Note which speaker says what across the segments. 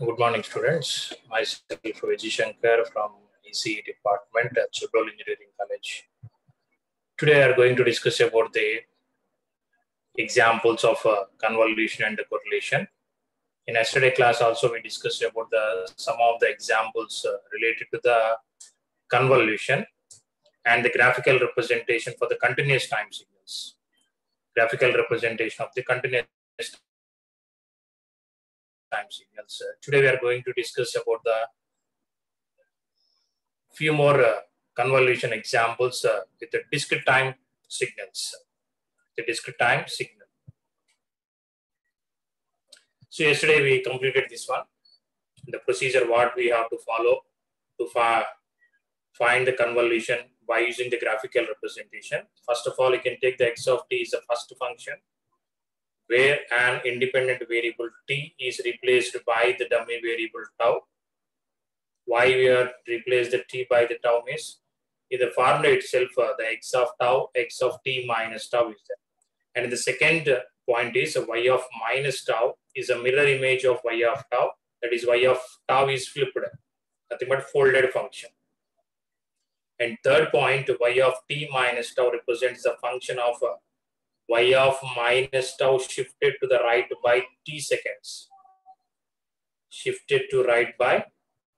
Speaker 1: Good morning, students. Myself, Vijay Shankar from ECE department at Chebrolu Engineering College. Today, we are going to discuss about the examples of uh, convolution and correlation. In yesterday class, also we discussed about the some of the examples uh, related to the convolution and the graphical representation for the continuous time signals. Graphical representation of the continuous time signals. Uh, today we are going to discuss about the few more uh, convolution examples uh, with the discrete time signals. The discrete time signal. So yesterday we completed this one. The procedure what we have to follow to fi find the convolution by using the graphical representation. First of all, you can take the x of t is the first function where an independent variable t is replaced by the dummy variable tau. Why we are replace the t by the tau is in the formula itself, uh, the x of tau, x of t minus tau is there. And the second point is y of minus tau is a mirror image of y of tau. That is y of tau is flipped, nothing but folded function. And third point, y of t minus tau represents the function of uh, y of minus tau shifted to the right by t seconds. Shifted to right by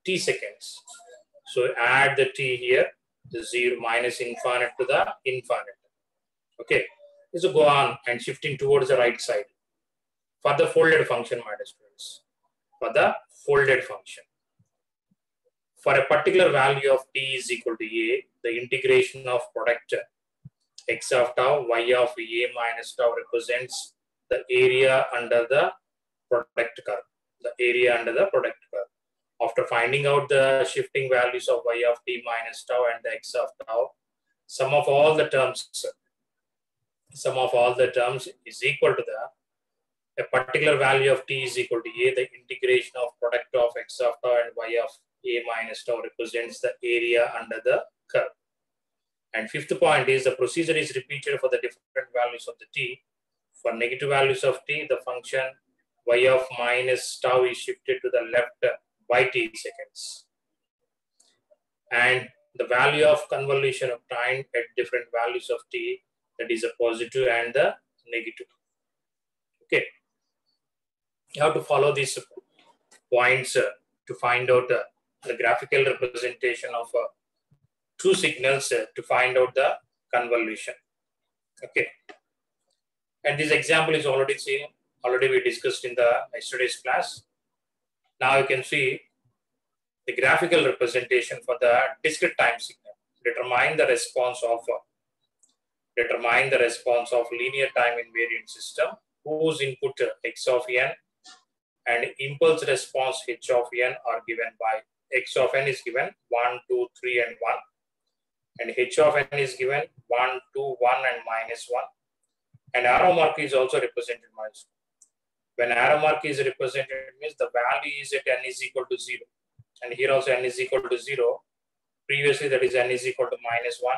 Speaker 1: t seconds. So add the t here, the 0 minus infinite to the infinite. Okay, so go on and shifting towards the right side for the folded function, my students. For the folded function. For a particular value of t is equal to a, the integration of product x of tau, y of a minus tau represents the area under the product curve, the area under the product curve. After finding out the shifting values of y of t minus tau and the x of tau, sum of all the terms, sum of all the terms is equal to the, a particular value of t is equal to a, the integration of product of x of tau and y of a minus tau represents the area under the curve. And fifth point is the procedure is repeated for the different values of the t. For negative values of t, the function y of minus tau is shifted to the left by t seconds. And the value of convolution of time at different values of t, that is a positive and the negative. Okay. You have to follow these points uh, to find out uh, the graphical representation of uh, two signals uh, to find out the convolution. Okay. And this example is already seen, already we discussed in the yesterday's class. Now you can see the graphical representation for the discrete time signal. Determine the response of uh, determine the response of linear time invariant system whose input uh, x of n and impulse response h of n are given by x of n is given 1, 2, 3, and 1 and h of n is given 1, 2, 1 and minus 1. And arrow mark is also represented minus 1. When arrow mark is represented means the value is at n is equal to 0. And here also n is equal to 0. Previously that is n is equal to minus 1.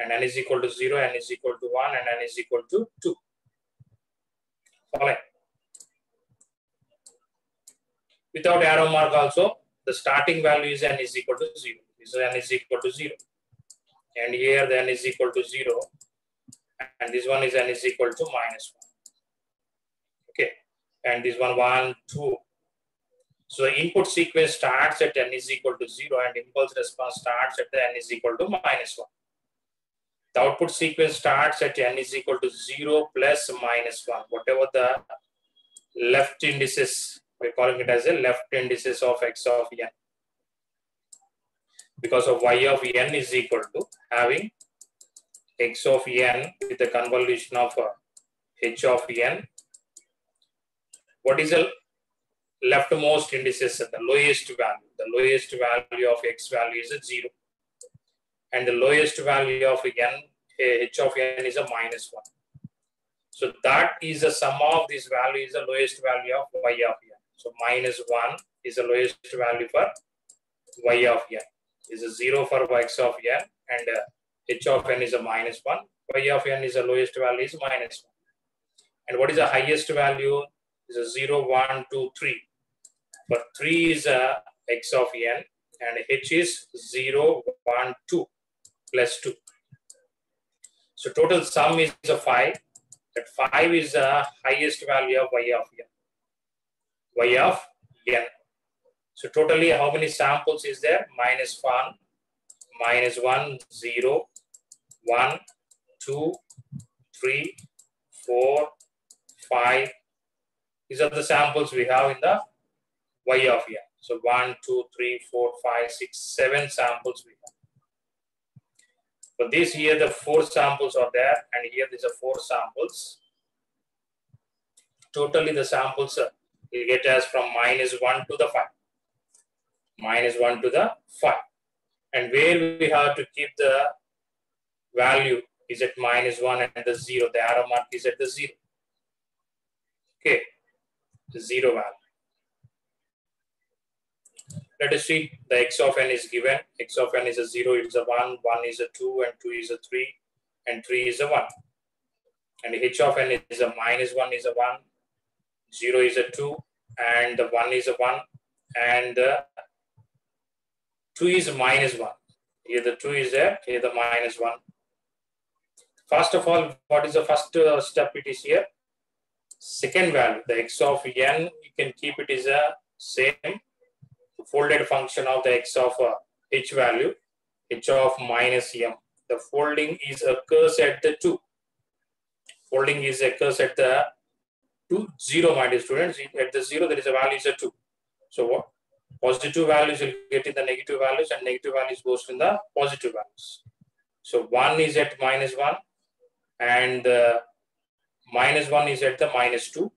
Speaker 1: And n is equal to 0, n is equal to 1 and n is equal to 2. Following. Without arrow mark also, the starting value is n is equal to 0. This is n is equal to 0 and here the n is equal to 0 and this one is n is equal to minus 1 okay. And this one 1 2 so input sequence starts at n is equal to 0 and impulse response starts at the n is equal to minus 1 the output sequence starts at n is equal to 0 plus minus 1 whatever the left indices we're calling it as a left indices of x of n because of y of n is equal to having x of n with the convolution of uh, h of n. What is the leftmost indices? The lowest value. The lowest value of x value is a 0. And the lowest value of n, h of n is a minus 1. So that is the sum of this value is the lowest value of y of n. So minus 1 is the lowest value for y of n is a 0 for x of n and uh, h of n is a minus 1. y of n is the lowest value is minus 1. And what is the highest value? Is a 0, 1, 2, 3. For 3 is a x of n and h is 0, 1, 2 plus 2. So total sum is a 5. That 5 is the highest value of y of n. y of n. So totally how many samples is there? Minus 1, minus 1, 0, 1, 2, 3, 4, 5. These are the samples we have in the y of n. So 1, 2, 3, 4, 5, 6, 7 samples we have. So this here the four samples are there and here these are four samples. Totally the samples uh, you get as from minus 1 to the 5. Minus 1 to the 5. And where we have to keep the value is at minus 1 and the 0. The arrow mark is at the 0. Okay, the 0 value. Let us see the x of n is given. x of n is a 0, it is a 1, 1 is a 2, and 2 is a 3, and 3 is a 1. And h of n is a minus 1 is a 1, 0 is a 2, and the 1 is a 1, and the 2 is minus 1. Here the 2 is there, here the minus 1. First of all, what is the first uh, step it is here? Second value, the x of n, you can keep it is a same folded function of the x of uh, h value, h of minus m. The folding is occurs at the 2. Folding is occurs at the 2, 0, my dear students. At the 0, there is a value is a 2. So what? Positive values will get in the negative values and negative values goes in the positive values. So 1 is at minus 1 and uh, minus 1 is at the minus 2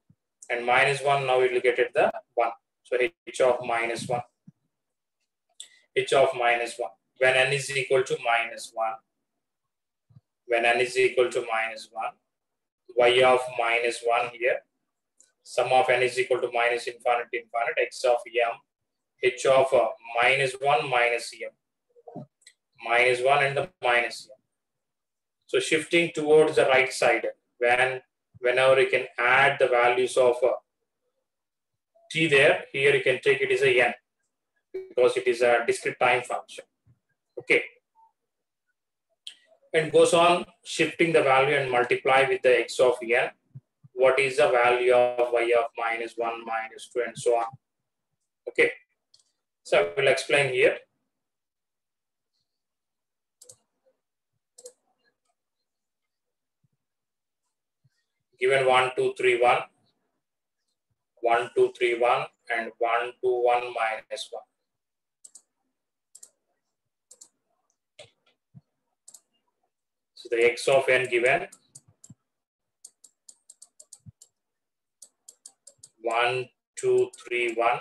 Speaker 1: and minus 1 now it will get at the 1. So h of minus 1 h of minus 1. When n is equal to minus 1, when n is equal to minus 1, y of minus 1 here, sum of n is equal to minus infinity infinite, x of m, h of uh, minus 1 minus m, minus 1 and the minus m. So shifting towards the right side, when whenever you can add the values of uh, t there, here you can take it as a n because it is a discrete time function. Okay. And goes on shifting the value and multiply with the x of n. What is the value of y of minus 1, minus 2, and so on. Okay. So I will explain here. Given 1, 2, 3, 1, 1, 2, 3, 1, and 1, 2, 1 minus 1. So the x of n given one, two, three, one,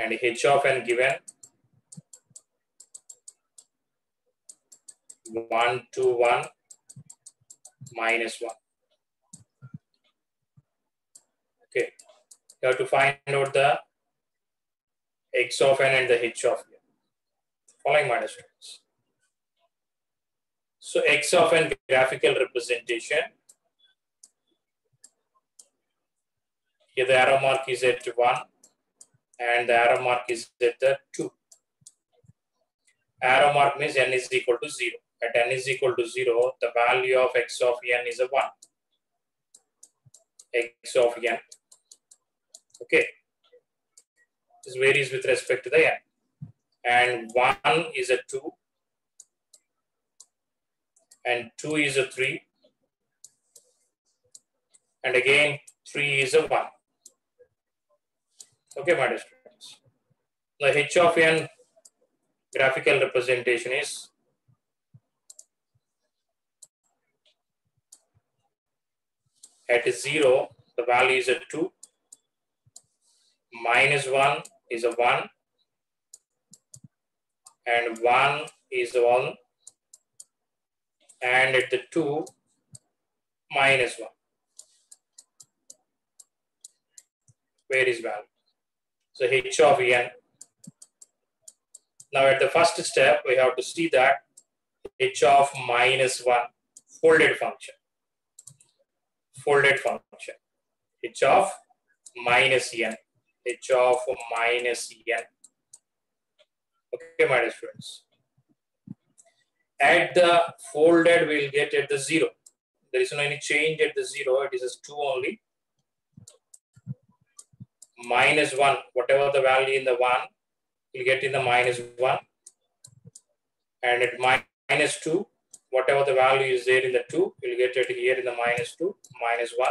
Speaker 1: and h of n given one, two, one, minus one. 1. Okay, you have to find out the x of n and the h of n following my students. So X of n graphical representation. Here the arrow mark is at 1 and the arrow mark is at the 2. Arrow mark means n is equal to 0. At n is equal to 0, the value of x of n is a 1. x of n. Okay. This varies with respect to the n and 1 is a 2 and 2 is a 3 and again 3 is a 1. Okay, my dear students. The h of n graphical representation is at 0, the value is a 2, minus 1 is a 1, and 1 is 1 and at the 2 minus 1. Where is value? So h of n. Now at the first step, we have to see that h of minus 1 folded function. Folded function. h of minus n, h of minus n. Okay, my dear students. At the folded, we'll get at the zero. There is no any change at the zero. It is just two only. Minus one, whatever the value in the one, you'll get in the minus one. And at minus two, whatever the value is there in the 2, you'll get it here in the minus 2, minus 1.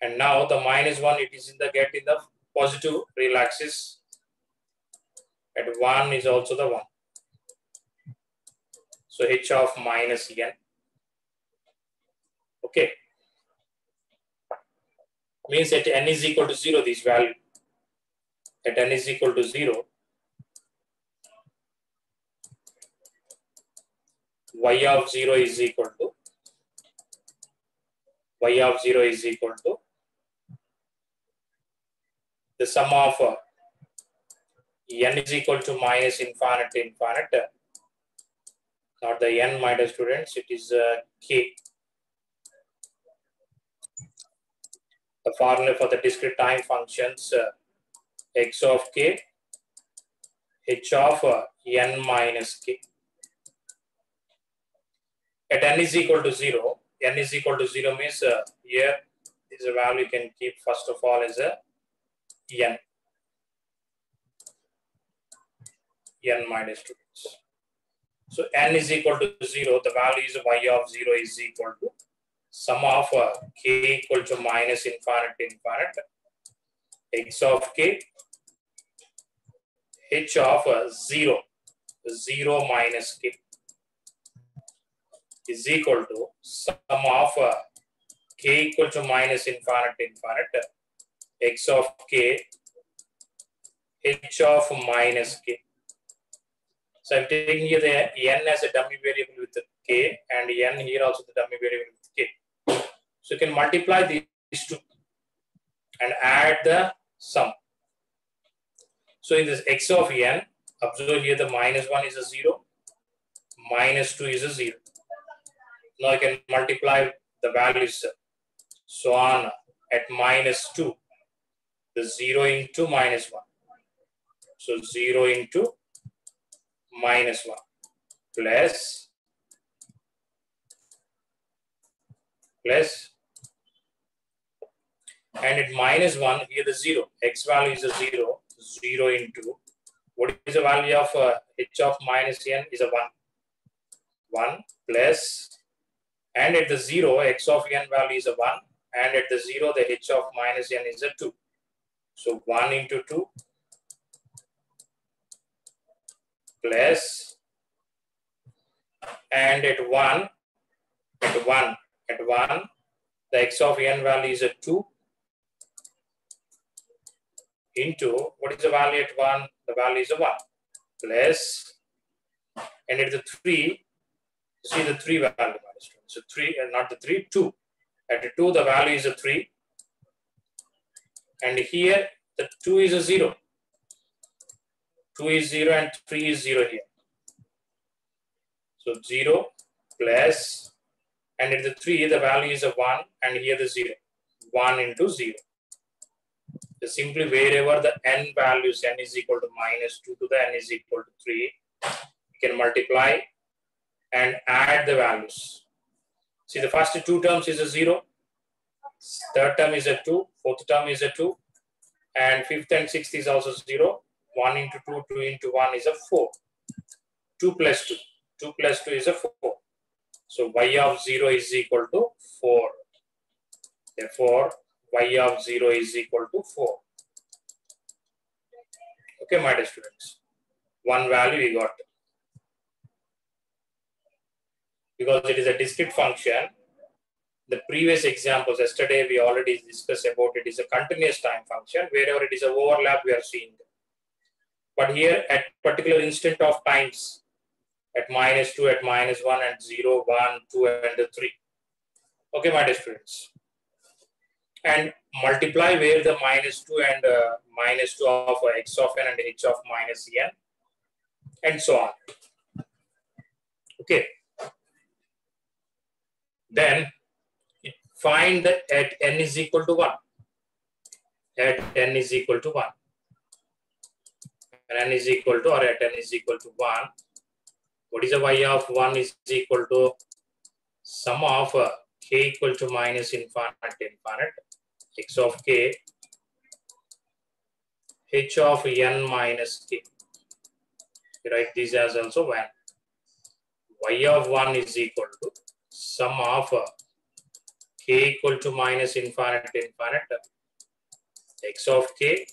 Speaker 1: And now the minus 1, it is in the get in the positive real axis. At 1 is also the 1. So h of minus n. Okay. Means at n is equal to 0, this value. At n is equal to 0, y of 0 is equal to y of 0 is equal to the sum of uh, n is equal to minus infinite infinite. Not the n minus students it is uh, k the formula for the discrete time functions uh, x of k h of uh, n minus k at n is equal to 0, n is equal to 0 means uh, here is a value you can keep first of all as a n. n minus 2. So n is equal to 0, the value is y of 0 is equal to sum of uh, k equal to minus infinite infinite x of k h of uh, 0, 0 minus k is equal to sum of uh, k equal to minus infinite infinite x of k h of minus k. So I'm taking here the n as a dummy variable with the k and n here also the dummy variable. So you can multiply these two and add the sum. So in this x of n, observe here the minus 1 is a 0, minus 2 is a 0. Now I can multiply the values so on at minus 2. The 0 into minus 1. So 0 into minus 1 plus plus and at minus 1 here the 0 x value is a 0 0 into what is the value of uh, h of minus n is a 1 1 plus and at the 0, x of n value is a 1. And at the 0, the h of minus n is a 2. So 1 into 2 plus and at 1, at 1, at 1, the x of n value is a 2 into what is the value at 1? The value is a 1 plus, and at the 3, see the 3 value minus 2. So 3, and not the 3, 2. At the 2, the value is a 3. And here, the 2 is a 0. 2 is 0 and 3 is 0 here. So 0 plus, and at the 3, the value is a 1, and here the 0. 1 into 0 simply wherever the n values, n is equal to minus 2 to the n is equal to 3, you can multiply and add the values. See, the first two terms is a 0, third term is a 2, fourth term is a 2, and fifth and sixth is also 0. 1 into 2, 2 into 1 is a 4. 2 plus 2, 2 plus 2 is a 4. So y of 0 is equal to 4. Therefore, y of 0 is equal to 4. Okay, my dear students. One value we got. because it is a discrete function. The previous examples, yesterday we already discussed about it is a continuous time function. Wherever it is a overlap, we are seeing. But here at particular instant of times, at minus 2, at minus 1, and 0, 1, 2, and 3. Okay, my dear students. And multiply where the minus 2 and uh, minus 2 of uh, x of n and h of minus n, and so on. Okay. Then find that at n is equal to 1. At n is equal to 1. n is equal to or at n is equal to 1. What is the y of 1 is equal to sum of uh, k equal to minus infinite infinite x of k h of n minus k. write this as also 1. y of 1 is equal to sum of k equal to minus infinite infinite x of k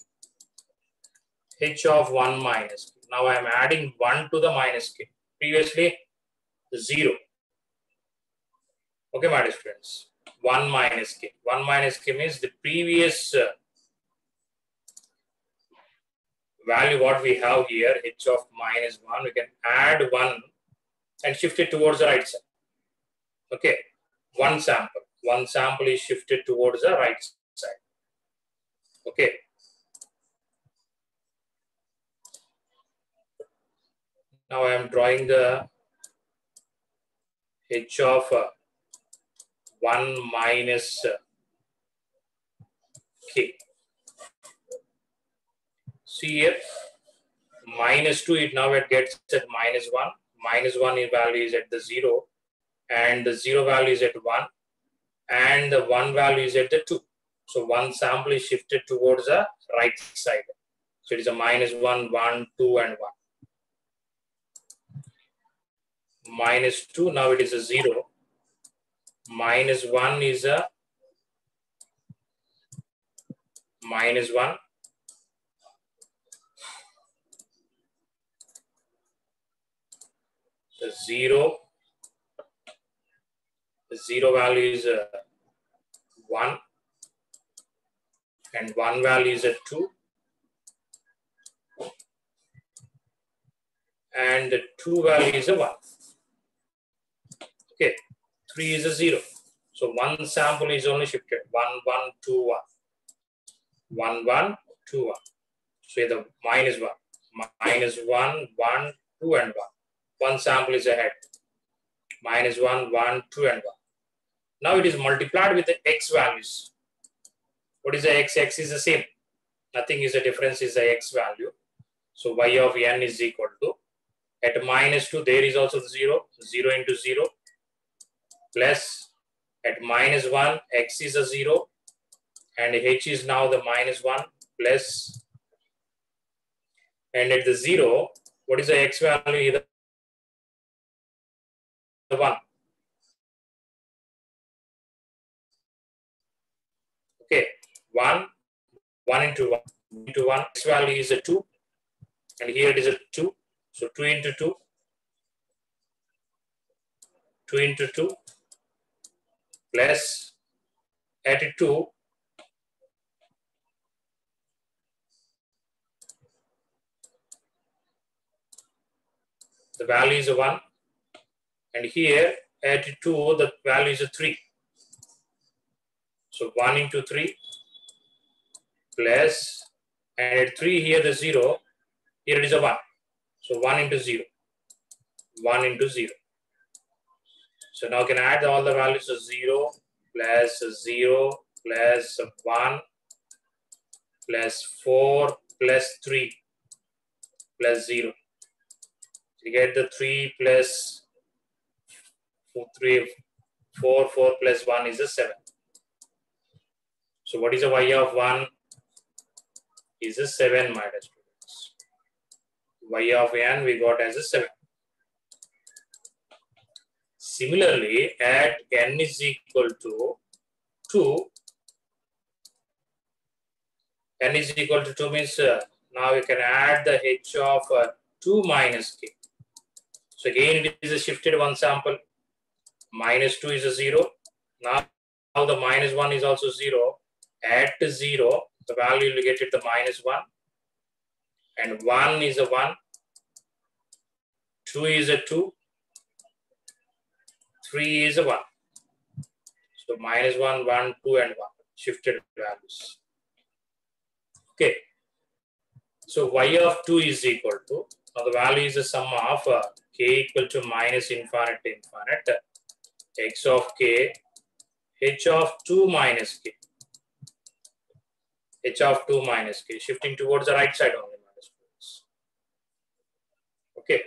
Speaker 1: h of 1 minus k. Now I am adding 1 to the minus k. Previously 0. Okay, my dear friends. 1 minus k. 1 minus k means the previous uh, value what we have here, h of minus 1, we can add 1 and shift it towards the right side. Okay, one sample. One sample is shifted towards the right side. Okay. Now I am drawing the h of uh, 1 minus uh, k. Here, minus 2, it now it gets at minus 1. Minus 1 value is at the 0 and the 0 value is at 1 and the 1 value is at the 2. So one sample is shifted towards the right side. So it is a minus 1, 1, 2 and 1. Minus 2, now it is a 0 minus 1 is a minus 1 the 0 the 0 value is a 1 and 1 value is a 2 and the 2 value is a 1 okay 3 is a 0. So one sample is only shifted 1, 1, 2, 1. 1, 1, 2, 1. So the minus 1. Minus 1, 1, 2, and 1. One sample is ahead. Minus 1, 1, 2, and 1. Now it is multiplied with the x values. What is the x? x is the same. Nothing is the difference is the x value. So y of n is equal to, at minus 2, there is also 0. 0 into 0 plus at minus 1, x is a 0 and h is now the minus 1 plus and at the 0, what is the x value? The 1. Okay, 1, 1 into 1 into 1, x value is a 2 and here it is a 2. So 2 into 2, 2 into 2 plus 82 the value is a 1 and here 82 the value is a 3 so 1 into 3 plus and at 3 here the 0 here it is a 1 so 1 into 0 1 into 0 so now can add all the values of 0 plus 0 plus 1 plus 4 plus 3 plus 0. You get the 3 plus 4, 3, 4, 4 plus 1 is a 7. So what is the y of 1? Is a 7, my students. y of n we got as a 7. Similarly, at n is equal to 2, n is equal to 2 means uh, now you can add the h of uh, 2 minus k. So again, it is a shifted one sample. Minus 2 is a 0. Now, now the minus 1 is also 0. Add to 0, the value you get it the minus 1. And 1 is a 1. 2 is a 2 3 is a 1. So minus 1, 1, 2, and 1 shifted values. Okay. So y of 2 is equal to, now the value is the sum of uh, k equal to minus infinite to infinite, x of k, h of 2 minus k. h of 2 minus k, shifting towards the right side only. Okay.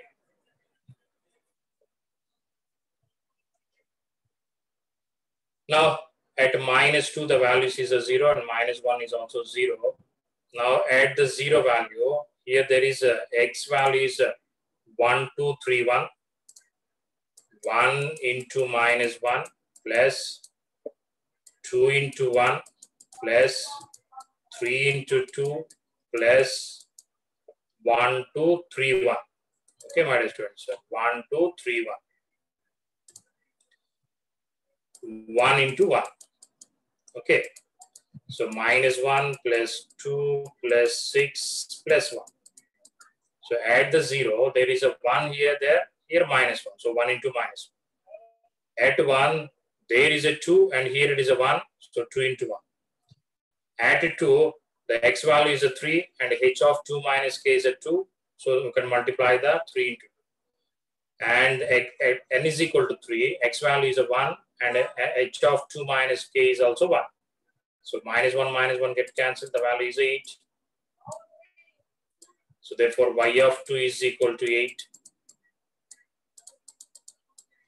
Speaker 1: Now, at minus 2, the value is a 0 and minus 1 is also 0. Now, add the 0 value. Here there is a x value is a 1, 2, 3, 1. 1 into minus 1 plus 2 into 1 plus 3 into 2 plus 1, 2, 3, 1. Okay, my dear students. So 1, 2, 3, 1. 1 into 1. Okay. So minus 1 plus 2 plus 6 plus 1. So add the 0. There is a 1 here, there. Here minus 1. So 1 into minus 1. At 1, there is a 2 and here it is a 1. So 2 into 1. At 2, the x value is a 3 and h of 2 minus k is a 2. So you can multiply the 3 into 2. And n is equal to 3, x value is a 1 and h of 2 minus k is also 1. So minus 1 minus 1 get cancelled, the value is 8. So therefore y of 2 is equal to 8.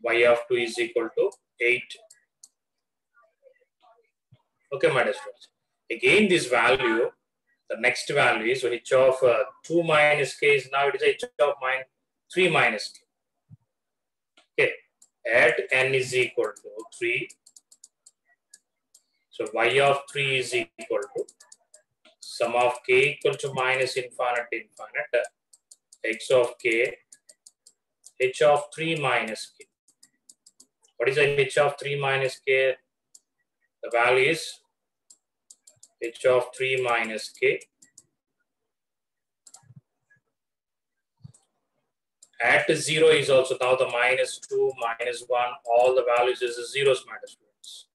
Speaker 1: y of 2 is equal to 8. Okay, my dear friends. Again, this value the next value is h of uh, 2 minus k is now it is h of minus 3 minus k. At n is equal to 3. So y of 3 is equal to sum of k equal to minus infinite infinite x of k h of 3 minus k. What is the h of 3 minus k? The value is h of 3 minus k. At 0 is also now the minus 2, minus 1, all the values is the zeros, students.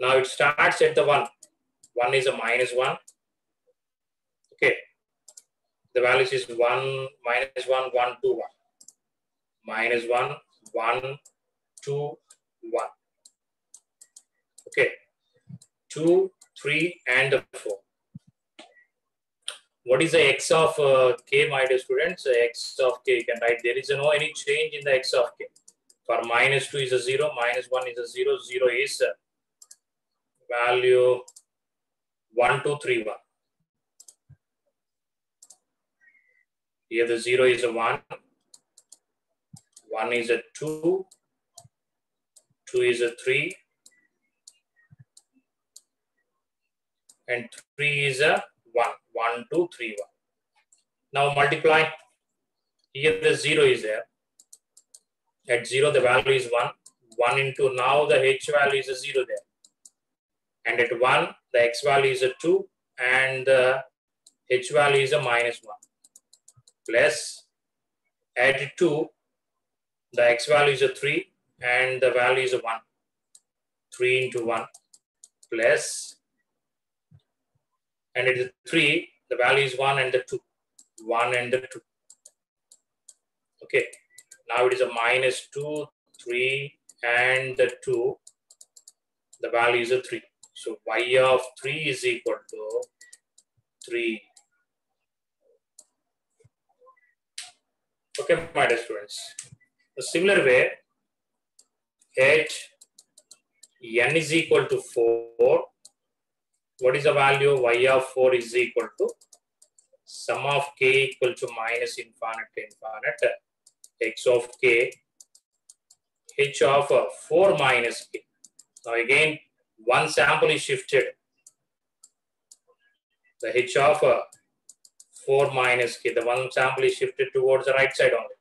Speaker 1: Now it starts at the 1. 1 is a minus 1. Okay. The values is 1, minus 1, 1, 2, 1. Minus 1, 1, 2, 1. Okay. 2, 3 and 4. What is the x of uh, k, my dear students? x of k, you can write there is no any change in the x of k. For minus 2 is a 0, minus 1 is a 0, 0 is a value 1, 2, 3, 1. Here the 0 is a 1, 1 is a 2, 2 is a 3, and 3 is a 1. 1, 2, 3, 1. Now multiply. Here the 0 is there. At 0 the value is 1. 1 into now the h value is a 0 there. And at 1 the x value is a 2 and the h value is a minus 1. Plus at 2 the x value is a 3 and the value is a 1. 3 into 1 plus and it is 3, the value is 1 and the 2. 1 and the 2. Okay, now it is a minus 2, 3, and the 2. The value is a 3. So y of 3 is equal to 3. Okay, my dear students. A similar way, at n is equal to 4, what is the value? y of 4 is equal to sum of k equal to minus infinite to infinite x of k h of uh, 4 minus k. Now again, one sample is shifted. The h of uh, 4 minus k, the one sample is shifted towards the right side only.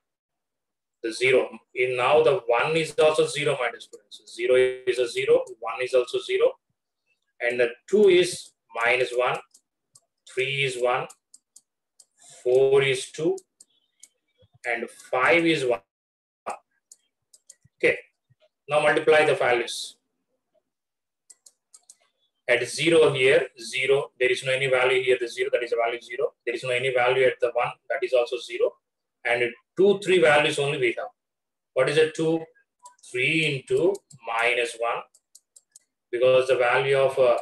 Speaker 1: The 0. In now the 1 is also 0 minus students. 0 is a 0, 1 is also 0, and the 2 is minus 1, 3 is 1, 4 is 2, and 5 is 1. Okay, now multiply the values. At 0 here, 0, there is no any value here, the 0, that is a value 0. There is no any value at the 1, that is also 0. And 2, 3 values only we have. What is it? 2? 3 into minus 1 because the value of uh,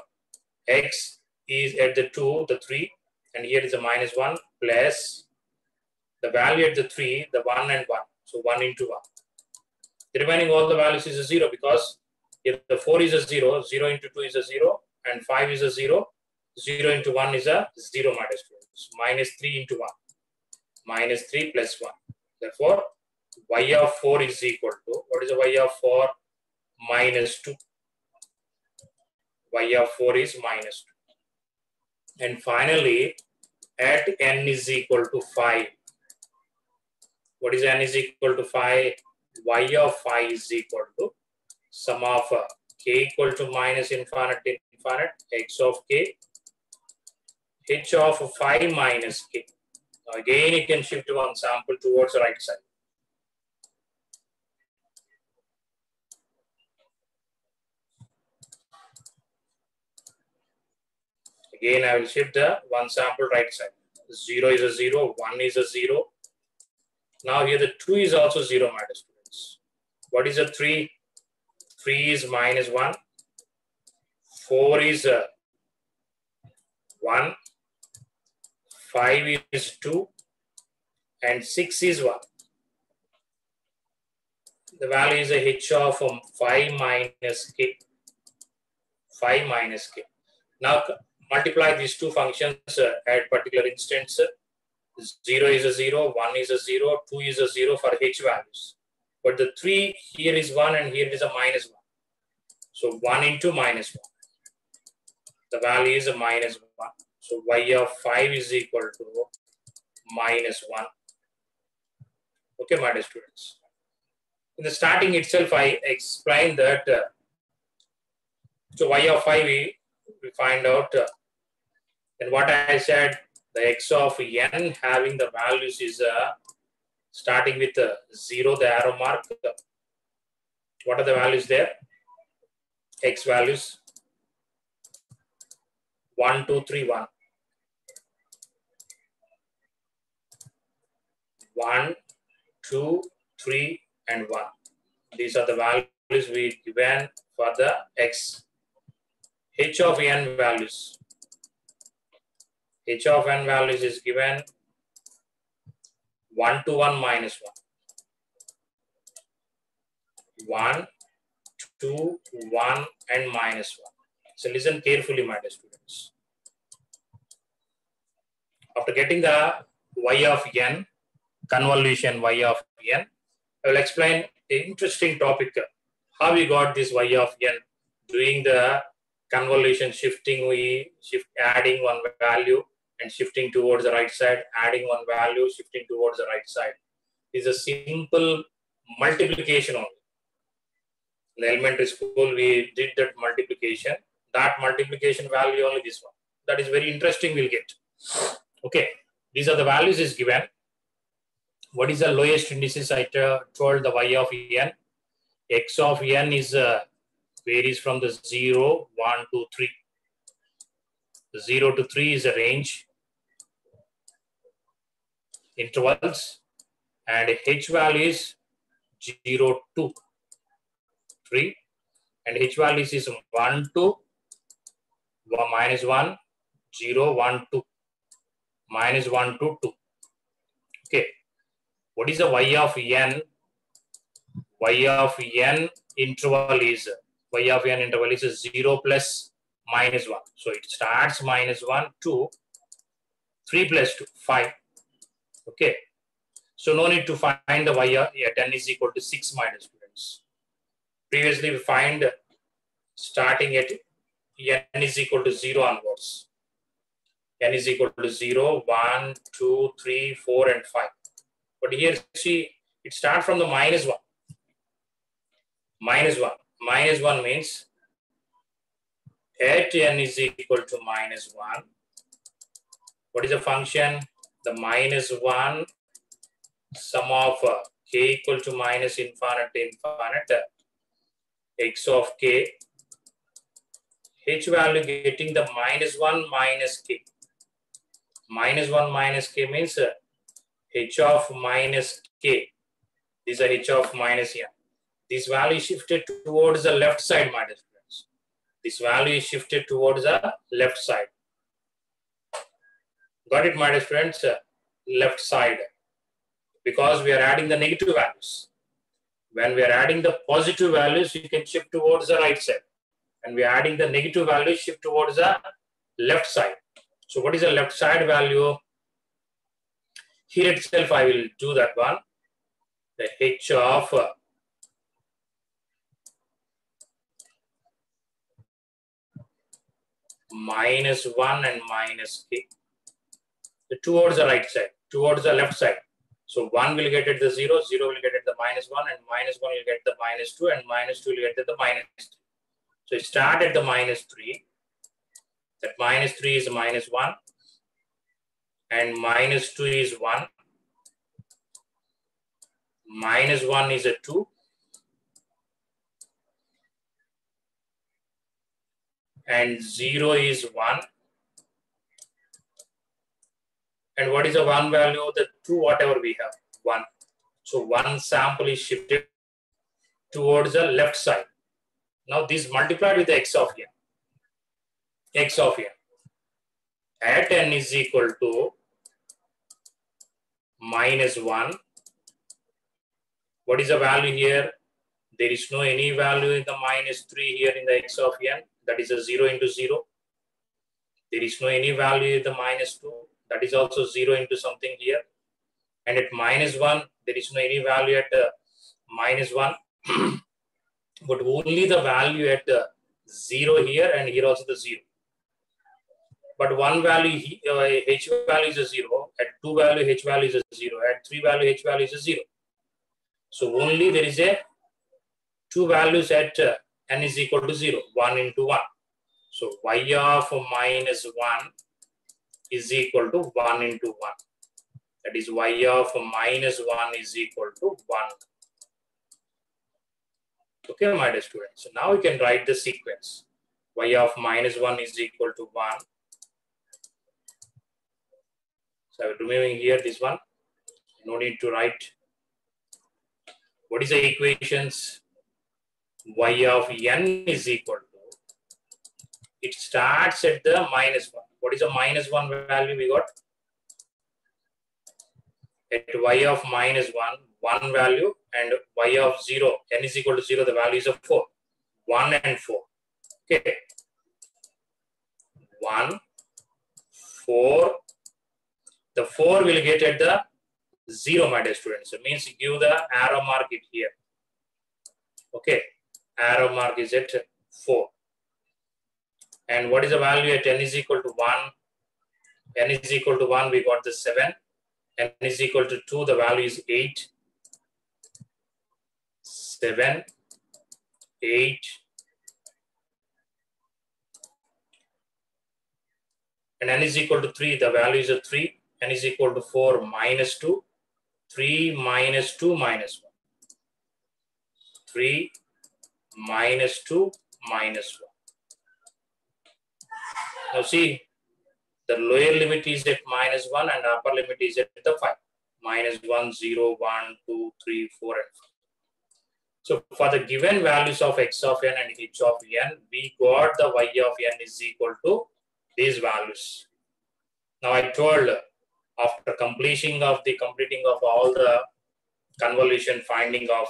Speaker 1: x is at the 2, the 3, and here is a minus 1 plus the value at the 3, the 1 and 1. So 1 into 1. The remaining all the values is a 0 because if the 4 is a 0, 0 into 2 is a 0, and 5 is a 0, 0 into 1 is a 0 minus 2. So minus 3 into 1. Minus 3 plus 1. Therefore, y of 4 is equal to, what is the y of 4? Minus 2. Y of 4 is minus 2. And finally, at n is equal to 5. What is n is equal to 5? y of 5 is equal to sum of uh, k equal to minus infinite infinite x of k h of 5 minus k. Now again, you can shift one sample towards the right side. Again, I will shift the one sample right side. 0 is a 0, 1 is a 0. Now here the 2 is also 0, my students. What is a 3? 3 is minus 1. 4 is a 1. 5 is 2. And 6 is 1. The value is a h of um, 5 minus k. 5 minus k. Now multiply these two functions uh, at particular instance. 0 is a 0, 1 is a 0, 2 is a 0 for h values. But the 3 here is 1 and here is a minus 1. So 1 into minus 1. The value is a minus 1. So y of 5 is equal to minus 1. Okay, my dear students. In the starting itself, I explained that. Uh, so y of 5, we, we find out uh, and what I said, the x of n having the values is uh, starting with uh, 0, the arrow mark. What are the values there? X values 1, 2, 3, 1. 1, 2, 3, and 1. These are the values we given for the x. h of n values h of n values is given 1 to 1 minus 1. 1, 2, 1, and minus 1. So listen carefully, my dear students. After getting the y of n, convolution y of n, I will explain an interesting topic, how we got this y of n doing the convolution shifting, we shift adding one value and shifting towards the right side, adding one value, shifting towards the right side. Is a simple multiplication only. In elementary school, we did that multiplication. That multiplication value only this one. That is very interesting, we'll get. Okay, these are the values is given. What is the lowest indices I told the y of n? x of n is uh, varies from the 0, 1, 2, 3. The 0 to 3 is a range intervals and h value is 0 to 3 and h value is 1 to 1 minus 1 0 1 2 minus 1 to 2 okay. What is the y of n? Y of n interval is y of n interval is 0 plus minus 1 so it starts minus 1 to 3 plus 2 5 Okay. So no need to find the y at n is equal to 6, my students. Previously, we find starting at n is equal to 0 onwards. n is equal to 0, 1, 2, 3, 4, and 5. But here, see, it starts from the minus 1. Minus 1. Minus 1 means at n is equal to minus 1. What is the function? The minus 1 sum of uh, k equal to minus infinite infinite uh, x of k. H value getting the minus 1 minus k. Minus 1 minus k means uh, h of minus k. This is h of minus n. This value shifted towards the left side minus friends. This value is shifted towards the left side. Got it, my dear friends? Left side. Because we are adding the negative values. When we are adding the positive values, you can shift towards the right side. And we are adding the negative values, shift towards the left side. So what is the left side value? Here itself, I will do that one. The h of uh, minus 1 and minus k. Towards the right side, towards the left side. So 1 will get at the 0, 0 will get at the minus 1, and minus 1 will get the minus 2, and minus 2 will get at the minus 3. So start at the minus 3. That minus 3 is minus 1, and minus 2 is 1. Minus 1 is a 2, and 0 is 1. And what is the 1 value? Of the 2 whatever we have, 1. So 1 sample is shifted towards the left side. Now this multiplied with the x of n. x of n at n is equal to minus 1. What is the value here? There is no any value in the minus 3 here in the x of n that is a 0 into 0. There is no any value in the minus 2, that is also 0 into something here. And at minus 1, there is no any value at uh, minus 1, but only the value at uh, 0 here and here also the 0. But one value, uh, h value is a 0, at 2 value, h value is a 0, at 3 value, h value is a 0. So only there is a two values at uh, n is equal to 0, 1 into 1. So y of minus 1 is equal to 1 into 1. That is y of minus 1 is equal to 1. Okay, my dear students. So now we can write the sequence. y of minus 1 is equal to 1. So I'm removing here this one. No need to write. What is the equations? y of n is equal to, it starts at the minus 1. What is the minus 1 value we got? At y of minus 1, 1 value and y of 0, n is equal to 0, the values of 4. 1 and 4. Okay. 1, 4. The 4 will get at the 0, my dear students. It means give the arrow mark it here. Okay arrow mark is at 4. And what is the value at n is equal to 1? n is equal to 1, we got the 7. n is equal to 2, the value is 8. 7, 8. And n is equal to 3, the value is a 3. n is equal to 4 minus 2. 3 minus 2 minus 1. 3 minus 2 minus 1. Now see, the lower limit is at minus 1 and upper limit is at the 5. Minus 1, 0, 1, 2, 3, 4, and 5. So for the given values of x of n and h of n, we got the y of n is equal to these values. Now I told after completion of the completing of all the convolution finding of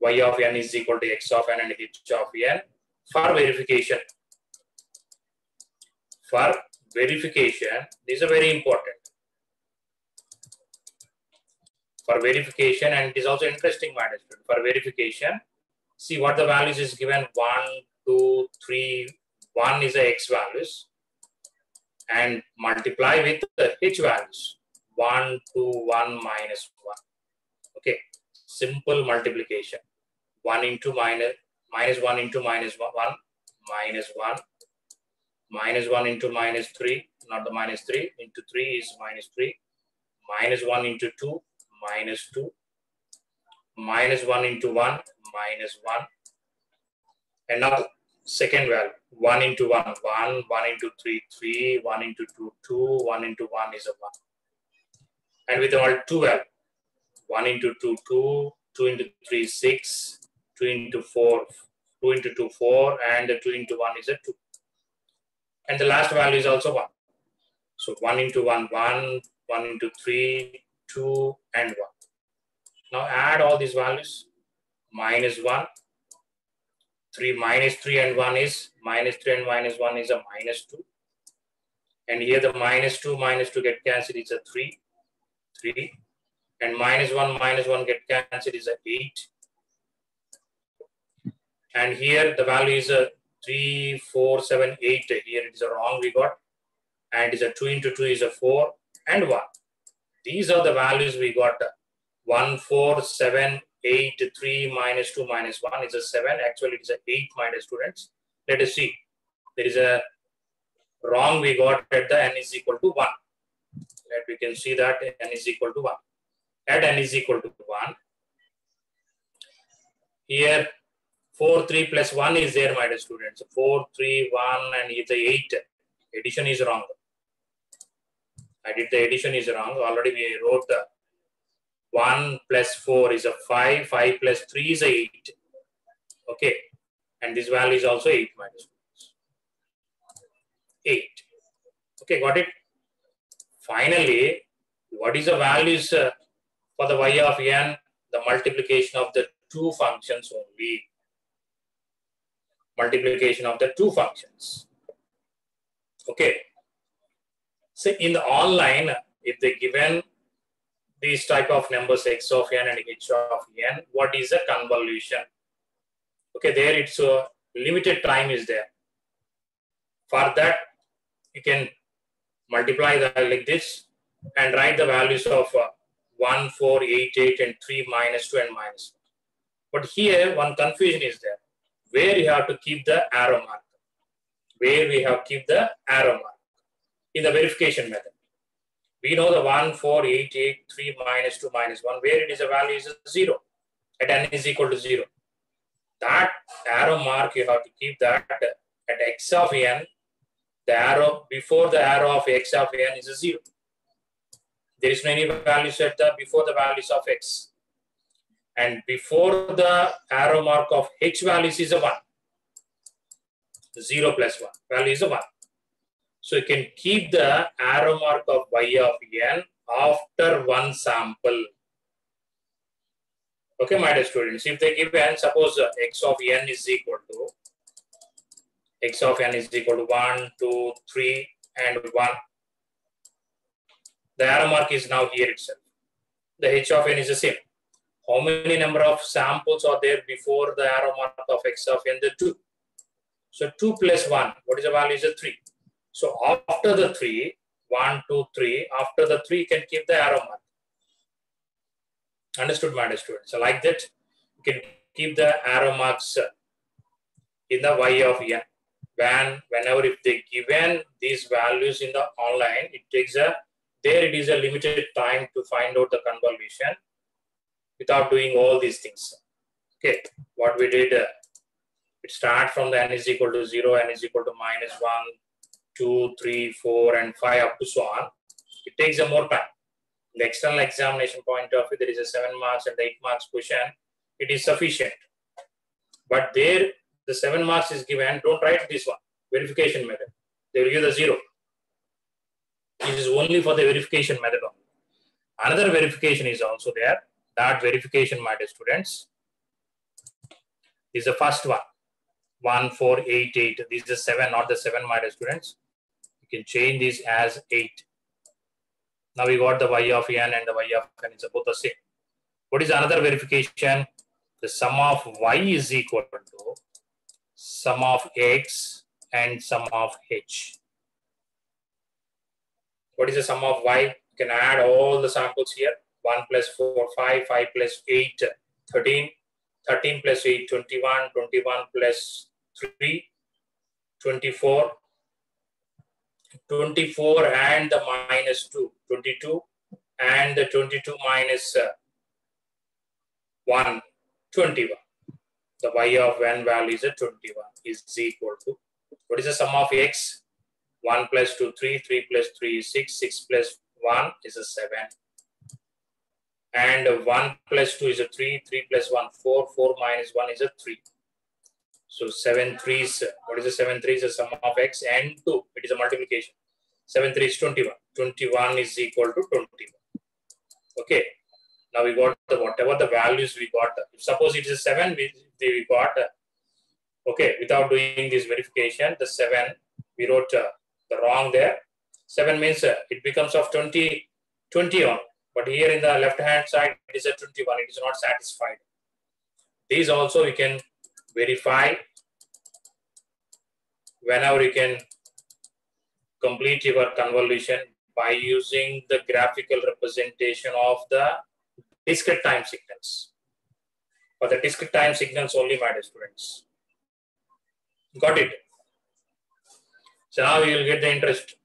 Speaker 1: y of n is equal to x of n and h of n for verification. For verification, these are very important. For verification, and it is also interesting matter. For verification, see what the values is given 1, 2, 3, 1 is the x values and multiply with the h values one two 1 minus 1. Okay, simple multiplication. 1 into minus, minus 1 into minus 1, 1, minus 1, minus 1 into minus 3, not the minus 3, into 3 is minus 3, minus 1 into 2, minus 2, minus 1 into 1, minus 1. And now second value, 1 into 1, 1, 1 into 3, 3, 1 into 2, 2, 1 into 1 is a 1. And with all two value, 1 into 2, 2, 2 into 3, 6, 2 into 4, 2 into 2, 4, and 2 into 1 is a 2. And the last value is also 1. So 1 into 1, 1, 1 into 3, 2, and 1. Now add all these values. Minus 1, 3 minus 3 and 1 is minus 3 and minus 1 is a minus 2. And here the minus 2 minus 2 get cancelled is a 3. 3. And minus 1 minus 1 get cancelled is a 8. And here the value is a 3, 4, 7, 8. Here it is a wrong we got. And is a 2 into 2 is a 4 and 1. These are the values we got. 1, 4, 7, 8, 3 minus 2 minus 1 is a 7. Actually, it is a 8, my dear students. Let us see. There is a wrong we got at the n is equal to 1. That we can see that n is equal to 1. At n is equal to 1. Here, 4, 3 plus 1 is there, my dear students. 4, 3, 1, and it's a 8. Addition is wrong. I did the addition is wrong. Already we wrote the 1 plus 4 is a 5, 5 plus 3 is a 8. Okay. And this value is also 8 minus 8. Okay, got it? Finally, what is the values uh, for the y of n? The multiplication of the two functions only. Multiplication of the two functions. Okay. So in the online, if they given these type of numbers x of n and h of n, what is the convolution? Okay, there it's a limited time is there. For that, you can multiply that like this and write the values of uh, 1, 4, 8, 8, and 3, minus 2, and minus 1. But here, one confusion is there. Where you have to keep the arrow mark. Where we have keep the arrow mark. In the verification method. We know the 1, 4, 8, 8, 3, minus 2, minus 1. Where it is a value is a 0. At n is equal to 0. That arrow mark, you have to keep that at x of n the arrow before the arrow of x of n is a zero. There is no any value set the before the values of x. And before the arrow mark of h values is a 1. 0 plus 1 value is a 1. So you can keep the arrow mark of y of n after one sample. Okay, my dear students, if they give n, suppose uh, x of n is equal to x of n is equal to 1, 2, 3, and 1. The arrow mark is now here itself. The h of n is the same. How many number of samples are there before the arrow mark of x of n? The 2. So 2 plus 1, what is the value? Is a 3. So after the 3, 1, 2, 3, after the 3, you can keep the arrow mark. Understood, my student? So like that, you can keep the arrow marks in the y of n when whenever if they given these values in the online, it takes a there it is a limited time to find out the convolution without doing all these things. Okay, what we did, uh, it start from the n is equal to 0, n is equal to minus 1, 2, 3, 4, and 5 up to so on. It takes a more time. The external examination point of view, there is a 7 marks and 8 marks question. It is sufficient. But there the seven marks is given, don't write this one, verification method. They will give the zero. It is only for the verification method. Another verification is also there. That verification, my dear students, is the first one. 1, 4, 8, 8. This is 7, not the 7, my dear students. You can change this as 8. Now we got the y of n and the y of n is both the same. What is another verification? The sum of y is equal to sum of x and sum of h. What is the sum of y? You can add all the samples here. 1 plus 4, 5, 5 plus 8, 13, 13 plus 8, 21, 21 plus 3, 24, 24 and the minus 2, 22, and the 22 minus, uh, 1, 21 the y of n value is a 21 is equal to what is the sum of x? 1 plus 2 3 3 plus 3 is 6 6 plus 1 is a 7 and 1 plus 2 is a 3 3 plus 1 4 4 minus 1 is a 3 So seven threes, what is the seven threes? The sum of x and two. It is a multiplication. Seven threes, 21. 21 is equal to 21. Okay. Now we got the whatever the values we got. Suppose it is a seven, we, we got okay without doing this verification. The seven we wrote uh, the wrong there. Seven means uh, it becomes of 20, 20 on. But here in the left hand side, it is a 21. It is not satisfied. These also we can verify whenever you can complete your convolution by using the graphical representation of the discrete time signals. For the discrete time signals only, my dear students. Got it? So now you will get the interest.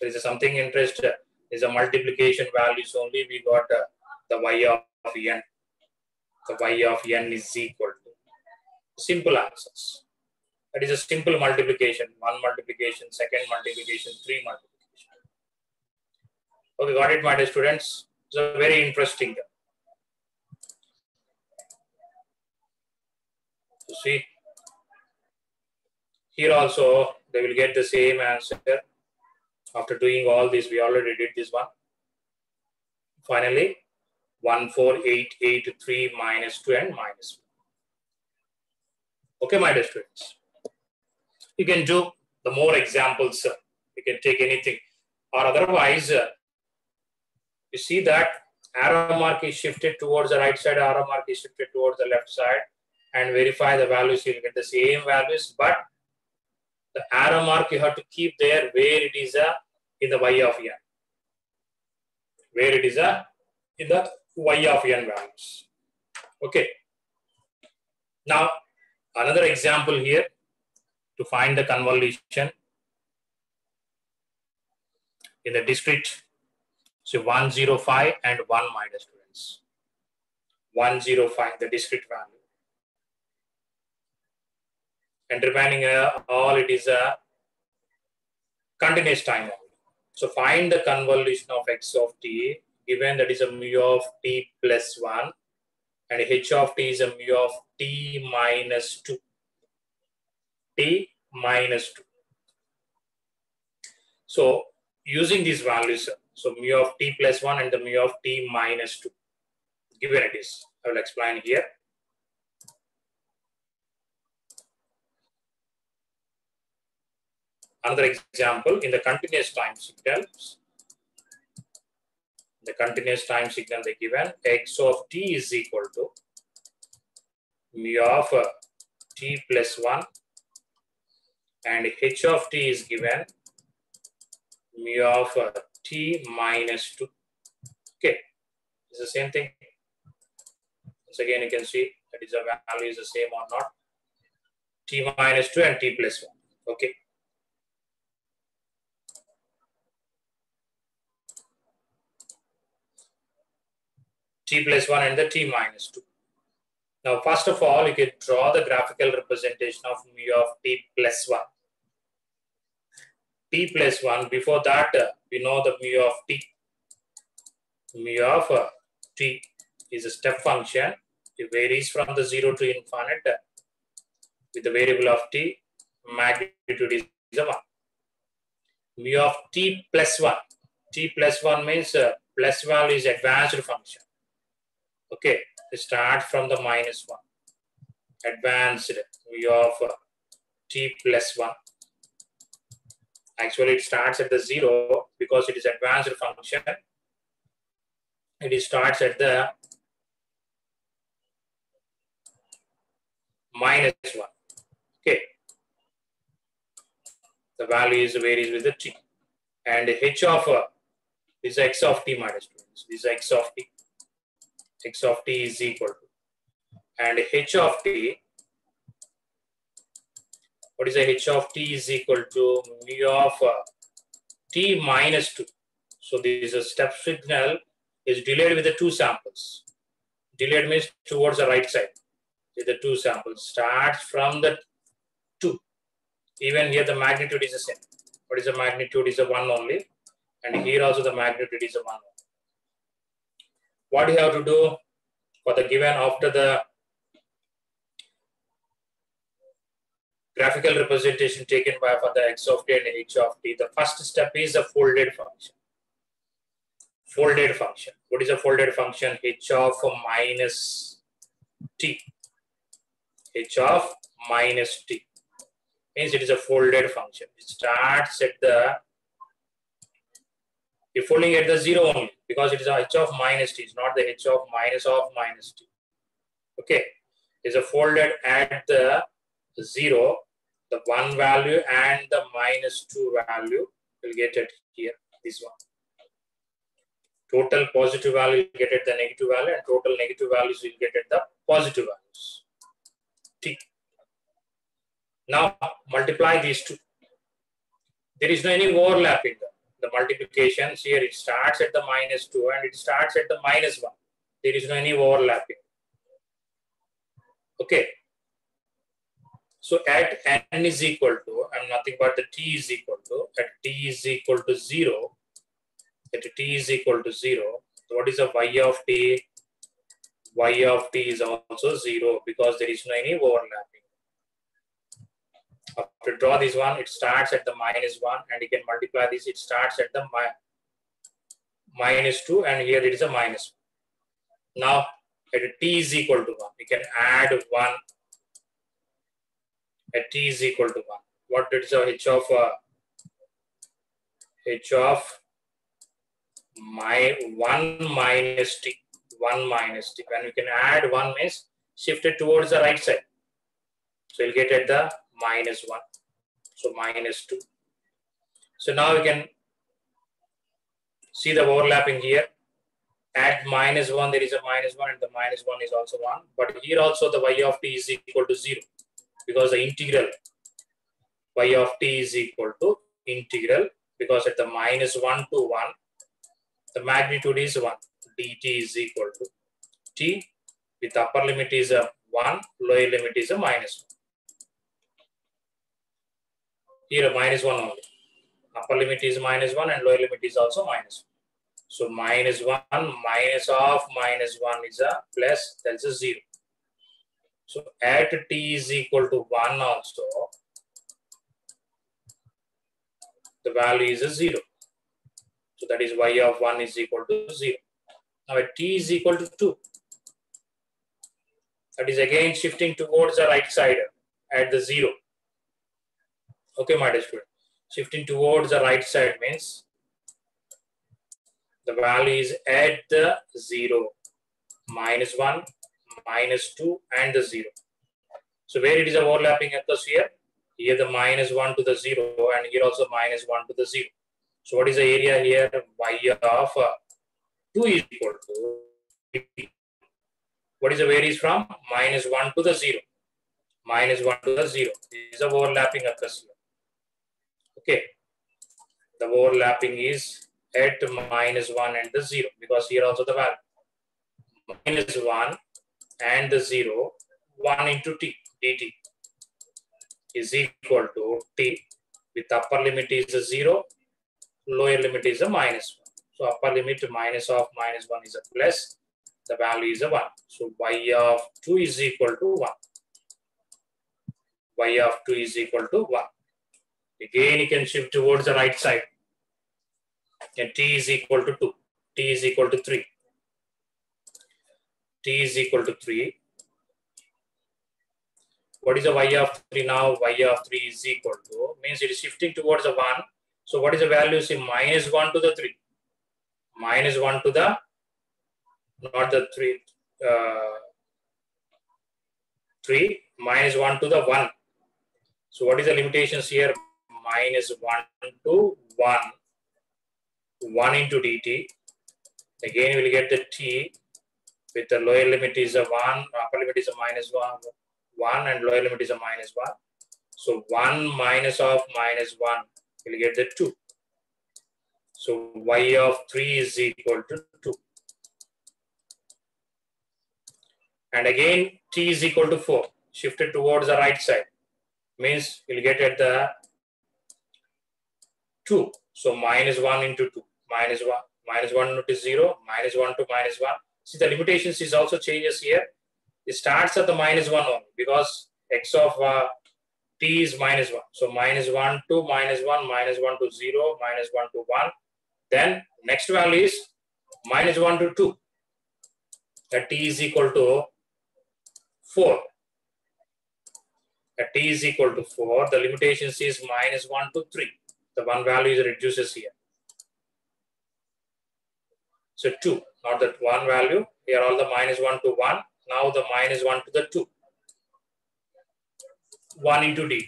Speaker 1: There is something interest. Is a multiplication values only. We got uh, the y of n. The y of n is equal to simple answers. That is a simple multiplication. One multiplication, second multiplication, three multiplication. Okay, got it, my dear students. It's a very interesting. You see, here also they will get the same answer. After doing all this, we already did this one. Finally, 14883 minus 2 and minus 1. Okay, my dear students. You can do the more examples. You can take anything. Or otherwise, uh, you see that arrow mark is shifted towards the right side, arrow mark is shifted towards the left side and verify the values, you'll get the same values, but the arrow mark you have to keep there where it is a in the y of n. Where it is a in the y of n values. Okay. Now, another example here to find the convolution in the discrete. So 105 and 1 minus students. 105, the discrete value and remaining uh, all it is a continuous time. So find the convolution of x of t given that is a mu of t plus 1 and h of t is a mu of t minus 2. t minus 2. So using these values, so mu of t plus 1 and the mu of t minus 2, given it is, I will explain here. Another example in the continuous time signals, the continuous time signal they given x of t is equal to mu of uh, t plus 1 and h of t is given mu of uh, t minus 2. Okay, it's the same thing. Once again, you can see that is a value is the same or not. t minus 2 and t plus 1. Okay. T plus 1 and the t minus 2. Now, first of all, you can draw the graphical representation of mu of t plus 1. t plus 1, before that, uh, we know the mu of t. mu of uh, t is a step function. It varies from the 0 to infinite uh, with the variable of t, magnitude is 1. mu of t plus 1. t plus 1 means uh, plus value is advanced function. Okay, start from the minus 1. Advanced v of t plus 1. Actually, it starts at the 0 because it is advanced function. It starts at the minus 1. Okay. The value is varies with the t. And h of uh, is x of t minus 2. This is x of t x of t is equal to. And h of t, what is the h of t is equal to mu of uh, t minus 2. So this is a step signal is delayed with the two samples. Delayed means towards the right side. The two samples starts from the 2. Even here the magnitude is the same. What is the magnitude is a 1 only. And here also the magnitude is a 1 only what you have to do for the given after the graphical representation taken by for the x of t and h of t. The first step is a folded function. Folded function. What is a folded function? h of minus t. h of minus t. Means it is a folded function. It starts at the you're folding at the zero only because it is h of minus t. It's not the h of minus of minus t. Okay. Is a folded at the zero, the one value and the minus two value will get it here, this one. Total positive value will get at the negative value and total negative values will get at the positive values. T. Now multiply these two. There is no any overlapping. The multiplications here it starts at the minus 2 and it starts at the minus 1. There is no any overlapping. Okay, so at n is equal to, I'm nothing but the t is equal to, at t is equal to 0, at t is equal to 0, what is the y of t? y of t is also 0 because there is no any overlapping. After draw this one, it starts at the minus 1 and you can multiply this, it starts at the mi minus 2 and here it is a minus 1. Now at t is equal to 1, you can add 1 at t is equal to 1. What is the h of uh, h of my 1 minus t 1 minus t when we can add 1 means shift it towards the right side so you'll get at the minus 1 so minus 2 so now we can see the overlapping here at minus 1 there is a minus 1 and the minus 1 is also 1 but here also the y of t is equal to 0 because the integral y of t is equal to integral because at the minus 1 to 1, the magnitude is 1. dt is equal to t with upper limit is a 1, lower limit is a minus 1. Here minus 1 only. Upper limit is minus 1 and lower limit is also minus 1. So minus 1 minus of minus 1 is a plus, that's a 0. So at t is equal to 1 also, the value is a 0. So that is y of 1 is equal to 0. Now at t is equal to 2. That is again shifting towards the right side at the 0. Okay, my student. Shifting towards the right side means the value is at the 0. Minus 1 minus 2 and the 0. So where it is overlapping occurs here? Here the minus 1 to the 0 and here also minus 1 to the 0. So what is the area here? Y of uh, 2 is equal to what is the varies from? Minus 1 to the 0. Minus 1 to the 0. This is overlapping occurs here. Okay. The overlapping is at minus 1 and the 0 because here also the value. Minus 1 and the 0, 1 into t dt is equal to t with upper limit is a 0, lower limit is a minus 1. So upper limit minus of minus 1 is a plus, the value is a 1. So y of 2 is equal to 1. y of 2 is equal to 1. Again, you can shift towards the right side. And t is equal to 2. t is equal to 3 t is equal to 3. What is the y of 3 now? y of 3 is equal to, means it is shifting towards the 1. So what is the value? See, minus 1 to the 3. Minus 1 to the, not the 3, uh, 3, minus 1 to the 1. So what is the limitations here? Minus 1 to 1. 1 into dt. Again, we will get the t with the lower limit is a 1, upper limit is a minus 1, 1 and lower limit is a minus 1. So 1 minus of minus 1 will get the 2. So y of 3 is equal to 2. And again, t is equal to 4. Shifted towards the right side. Means we'll get at the 2. So minus 1 into 2. Minus 1. Minus 1 to 0. Minus 1 to minus 1 See the limitations is also changes here. It starts at the minus one only because x of uh, t is minus 1. So minus 1 to minus 1, minus 1 to 0, minus 1 to 1. Then next value is minus 1 to 2. That t is equal to 4. At t is equal to 4, the limitation is minus 1 to 3. The one value is reduces here. So 2, not that one value. Here all the minus 1 to 1. Now the minus 1 to the 2. 1 into dt.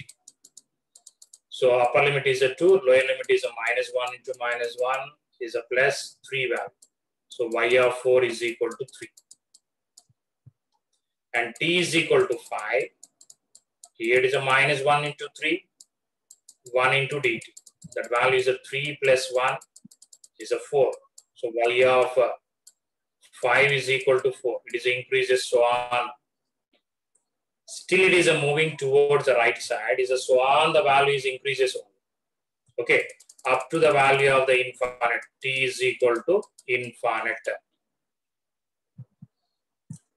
Speaker 1: So upper limit is a 2, lower limit is a minus 1 into minus 1 is a plus 3 value. So y of 4 is equal to 3. And t is equal to 5. Here it is a minus 1 into 3, 1 into dt. That value is a 3 plus 1 is a 4. So value of uh, 5 is equal to 4. It is increases so on. Still it is a moving towards the right side. Is a so on the value is increases only. okay. Up to the value of the infinite. T is equal to infinite.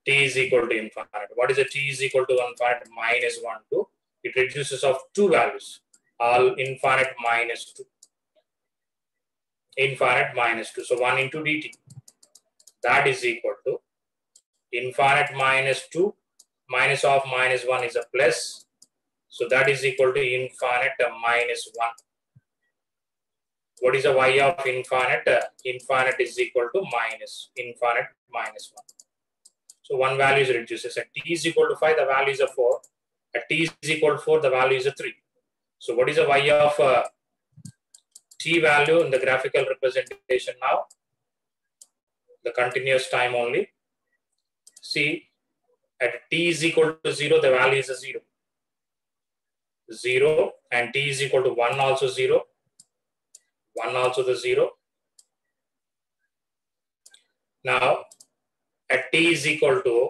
Speaker 1: T is equal to infinite. What is the t is equal to infinite minus 1 to it reduces of two values all infinite minus 2 infinite minus 2 so 1 into dt that is equal to infinite minus 2 minus of minus 1 is a plus. So that is equal to infinite minus 1. What is the y of infinite? Uh, infinite is equal to minus, infinite minus 1. So one value is reduces. At t is equal to 5, the value is a 4. At t is equal to 4, the value is a 3. So what is the y of uh, t value in the graphical representation now? The continuous time only. See, at t is equal to 0, the value is a 0. 0 and t is equal to 1 also 0. 1 also the 0. Now, at t is equal to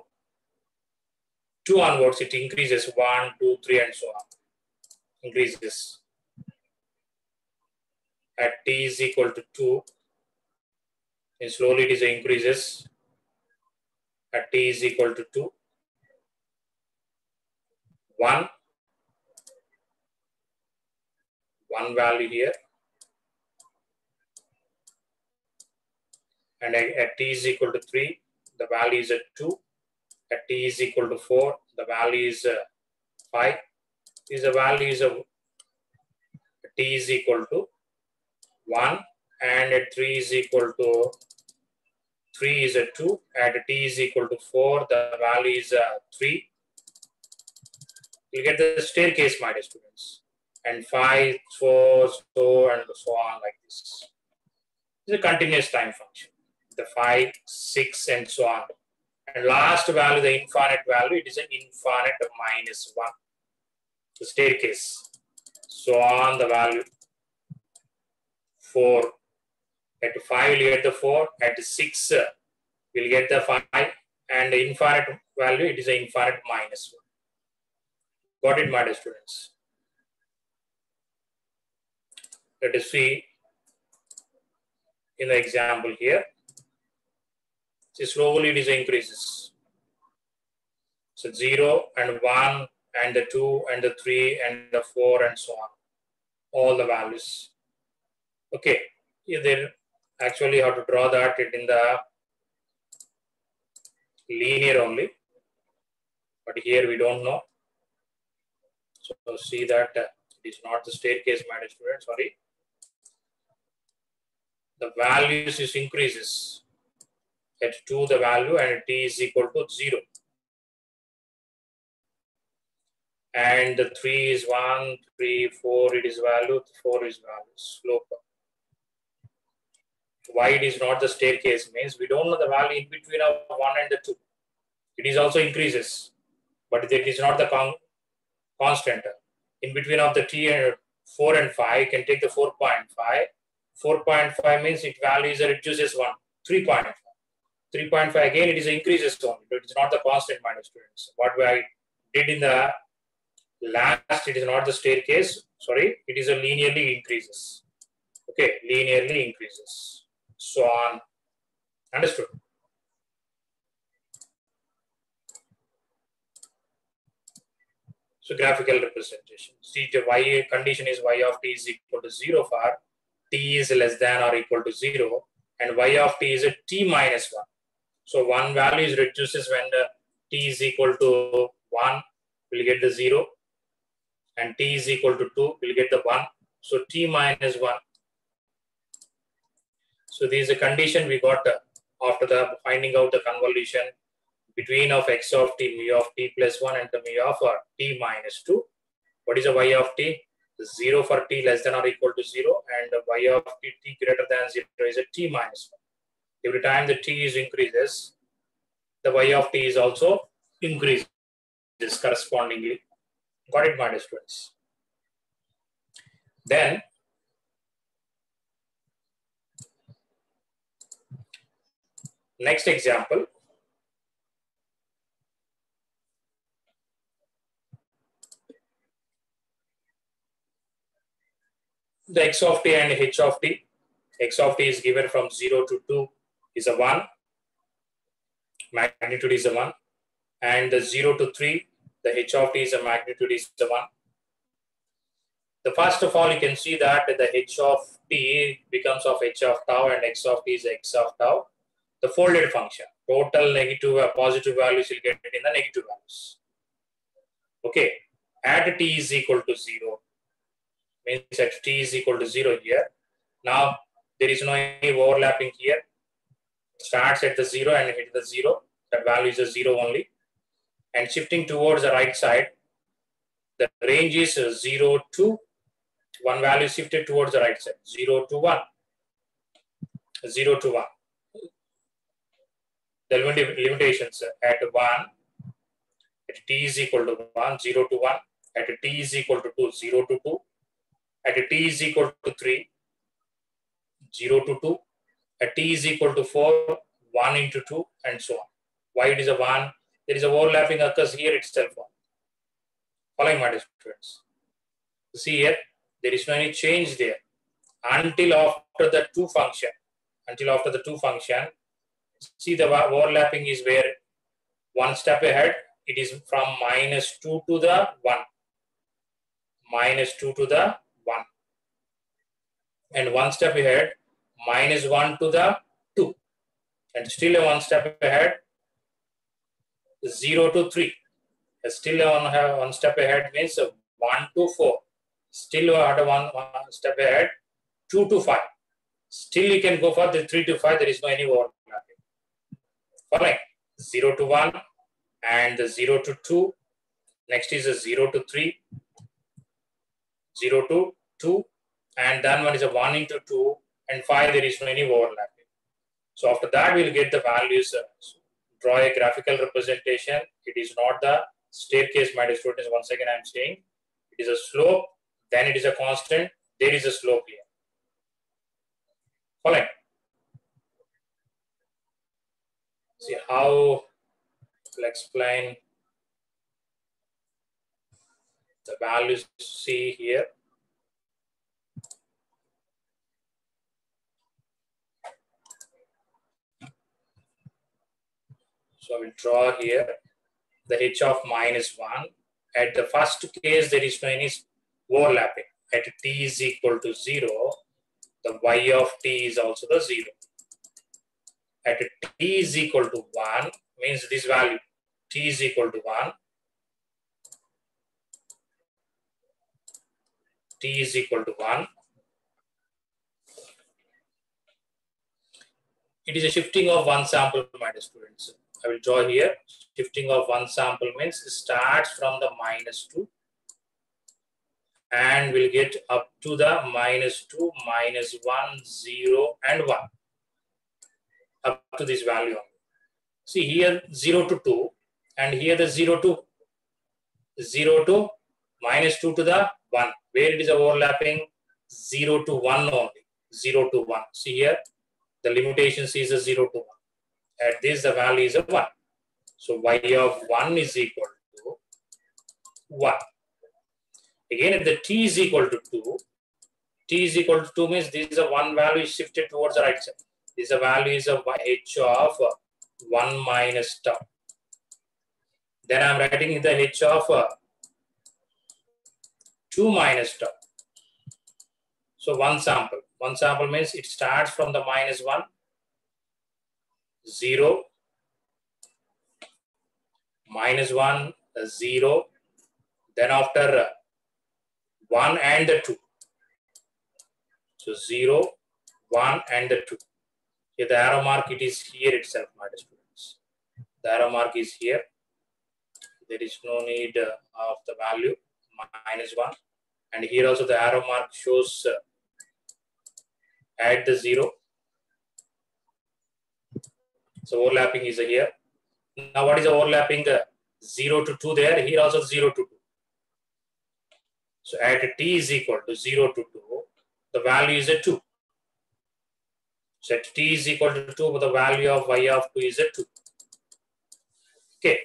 Speaker 1: 2 onwards, it increases 1, 2, 3 and so on. Increases. At t is equal to 2, and slowly it is increases. At t is equal to 2, 1 one value here and at t is equal to 3 the value is at 2 at t is equal to 4 the value is uh, 5 is the value is of t is equal to 1 and at 3 is equal to 3 is a 2 at t is equal to 4 the value is uh, 3 you get the staircase, my dear students. And five, four, so, and so on like this. It's a continuous time function. The five, six, and so on. And last value, the infinite value, it is an infinite minus one. The staircase. So on the value. Four. At five, we'll get the four. At six, we'll get the five. And the infinite value, it is an infinite minus one. Got it, my dear students? Let us see in the example here. See, slowly it is increases. So 0 and 1 and the 2 and the 3 and the 4 and so on. All the values. Okay, you then actually have to draw that in the linear only. But here we don't know. So see that uh, it is not the staircase, my student, sorry. The values is increases at 2 the value and t is equal to 0. And the 3 is 1, 3, 4 it is value, 4 is value, slope. Why it is not the staircase means we don't know the value in between of 1 and the 2. It is also increases, but it is not the constant. In between of the t and 4 and 5, you can take the 4.5. 4.5 means it values or reduces 1. 3.5. 3.5 again, it is increases only. It is not the constant, my students. What I did in the last, it is not the staircase. Sorry, it is a linearly increases. Okay, linearly increases. So on. Understood? So graphical representation. See the y condition is y of t is equal to 0 for t is less than or equal to 0 and y of t is a t minus 1. So one value is reduces when the t is equal to 1, we'll get the 0 and t is equal to 2, we'll get the 1. So t minus 1. So this is a condition we got uh, after the finding out the convolution between of x of t mu of t plus 1 and the mu of uh, t minus 2. What is the y of t? 0 for t less than or equal to 0 and y of t, t greater than 0 is a t minus 1. Every time the t is increases, the y of t is also increases correspondingly. Got it, students? Then next example the x of t and h of t. x of t is given from 0 to 2 is a 1. Magnitude is a 1. And the 0 to 3, the h of t is a magnitude is the 1. The first of all, you can see that the h of t becomes of h of tau and x of t is x of tau. The folded function, total negative uh, positive values will get in the negative values. Okay, at t is equal to 0, means that t is equal to 0 here. Now, there is no overlapping here. Starts at the 0 and hit the 0. That value is a 0 only. And shifting towards the right side, the range is 0 to one value shifted towards the right side, 0 to 1. 0 to 1. The limitations at 1, at t is equal to 1, 0 to 1, at t is equal to 2, 0 to 2, at t is equal to 3, 0 to 2, at t is equal to 4, 1 into 2, and so on. Why it is a 1? There is a overlapping occurs here itself. Following my students. See here, there is no any change there until after the 2 function. Until after the 2 function, see the overlapping is where one step ahead, it is from minus 2 to the 1. Minus 2 to the 1. and one step ahead, minus 1 to the 2. And still a one step ahead, 0 to 3. Still a one, step ahead means 1 to 4. Still at one, one step ahead, 2 to 5. Still you can go for the 3 to 5, there is no any overlapping. Following 0 to 1 and 0 to 2. Next is a 0 to 3, 0 to 2, and then one is a 1 into 2 and 5 there is no any overlapping. So after that we'll get the values, uh, so draw a graphical representation. It is not the staircase my students once again I'm saying it is a slope then it is a constant there is a slope here. Following. See how I'll explain the values see here. So I will draw here the h of minus 1. At the first case, there is no any overlapping. At t is equal to 0, the y of t is also the 0. At t is equal to 1, means this value, t is equal to 1. t is equal to 1. It is a shifting of one sample, my students. I will draw here. Shifting of one sample means starts from the minus 2 and will get up to the minus 2, minus 1, 0 and 1 up to this value. See here 0 to 2 and here the 0 to 0 to minus 2 to the 1 where it is overlapping 0 to 1 only 0 to 1. See here the limitation is a 0 to 1 at this the value is a 1. So y of 1 is equal to 1. Again, if the t is equal to 2, t is equal to 2 means this is a 1 value shifted towards the right side. This a value is of h of 1 minus tau. Then I'm writing the h of 2 minus tau. So one sample. One sample means it starts from the minus 1, 0, minus 1, 0, then after 1 and 2. So 0, 1 and 2. Here the arrow mark, it is here itself, my students. The arrow mark is here. There is no need uh, of the value, minus 1. And here also the arrow mark shows uh, add the 0. So overlapping is here. Now what is the overlapping? Uh, 0 to 2 there. Here also 0 to 2. So at t is equal to 0 to 2, the value is a 2. So at t is equal to 2, the value of y of 2 is a 2. Okay.